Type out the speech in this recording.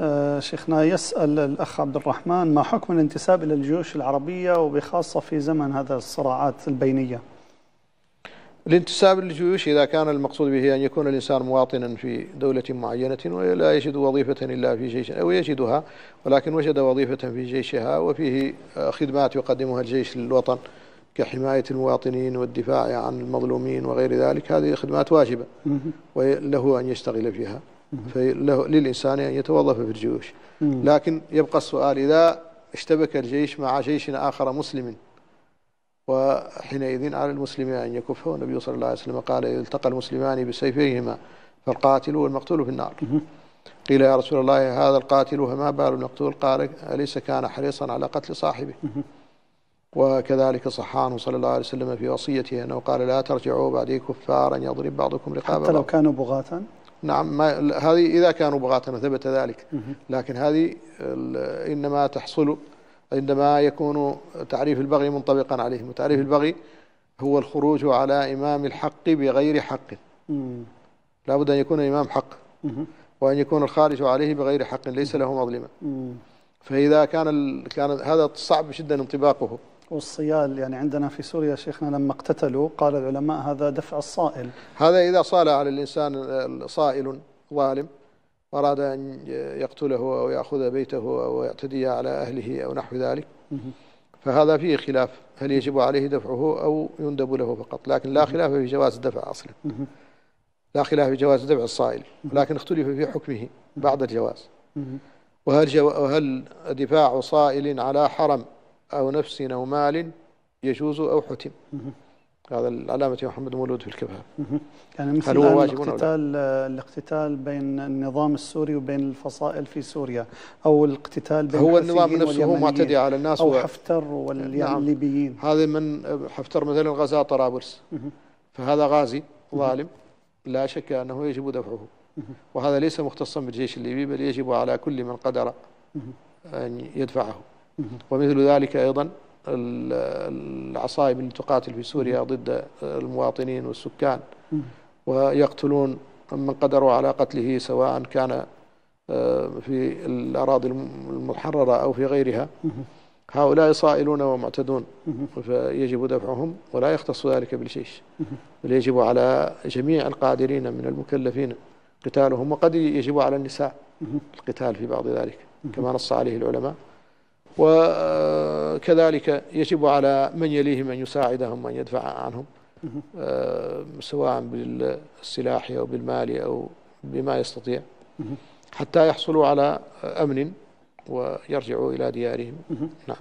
آه شيخنا يسأل الأخ عبد الرحمن ما حكم الانتساب إلى الجيوش العربية وبخاصة في زمن هذا الصراعات البينية؟ الانتساب للجيوش إذا كان المقصود به أن يكون الإنسان مواطنا في دولة معينة ولا يجد وظيفة إلا في جيش أو يجدها ولكن وجد وظيفة في جيشها وفيه خدمات يقدمها الجيش للوطن كحماية المواطنين والدفاع عن المظلومين وغير ذلك هذه خدمات واجبة وله أن يشتغل فيها. فله للإنسان أن يتوظف في الجيوش. لكن يبقى السؤال إذا اشتبك الجيش مع جيش آخر مسلم وحينئذ على المسلم أن يكفه والنبي صلى الله عليه وسلم قال التقى المسلمان بسيفيهما فالقاتل والمقتول في النار. قيل يا رسول الله هذا القاتل وما بال المقتول؟ قال أليس كان حريصا على قتل صاحبه؟ وكذلك صح عنه صلى الله عليه وسلم في وصيته أنه قال لا ترجعوا بعدي كفارا يضرب بعضكم رقاب حتى لو كانوا بغاة. نعم ما هذه إذا كانوا بغاة ثبت ذلك. لكن هذه إنما تحصل عندما يكون تعريف البغي منطبقا عليهم. وتعريف البغي هو الخروج على إمام الحق بغير حق. لا بد أن يكون إمام حق. وأن يكون الخارج عليه بغير حق ليس له مظلمة. فإذا كان كان هذا صعب جدا انطباقه. والصيال يعني عندنا في سوريا شيخنا لما اقتتلوا قال العلماء هذا دفع الصائل. هذا إذا صال على الإنسان صائل ظالم أراد أن يقتله أو يأخذ بيته أو يعتدي على أهله أو نحو ذلك فهذا فيه خلاف هل يجب عليه دفعه أو يندب له فقط؟ لكن لا خلاف في جواز الدفع أصلا. لا خلاف في جواز دفع الصائل لكن اختلف في حكمه بعد الجواز. وهل, جو وهل دفاع صائل على حرم أو نفس أو مال يجوز أو حتم. هذا العلامة محمد مولود في الكفاءة يعني مثل هو واجب الاقتتال الاقتتال بين النظام السوري وبين الفصائل في سوريا أو الاقتتال بين هو النظام نفسه هو معتدي على الناس أو حفتر والليبيين. نعم هذا من حفتر مثلا غزا طرابلس. فهذا غازي ظالم لا شك أنه يجب دفعه. وهذا ليس مختصا بالجيش الليبي بل يجب على كل من قدر أن يدفعه. ومثل ذلك أيضا العصائب التي تقاتل في سوريا ضد المواطنين والسكان. ويقتلون من قدروا على قتله سواء كان آه، في الأراضي المحررة أو في غيرها. هؤلاء صائلون ومعتدون. فيجب دفعهم ولا يختص ذلك بالجيش. بل يجب على جميع القادرين من المكلفين قتالهم وقد يجب على النساء القتال في بعض ذلك كما نص عليه العلماء. وكذلك يجب على من يليهم أن يساعدهم وأن يدفع عنهم آه، سواء بالسلاح أو بالمال أو بما يستطيع حتى يحصلوا على أمن ويرجعوا إلى ديارهم. نعم.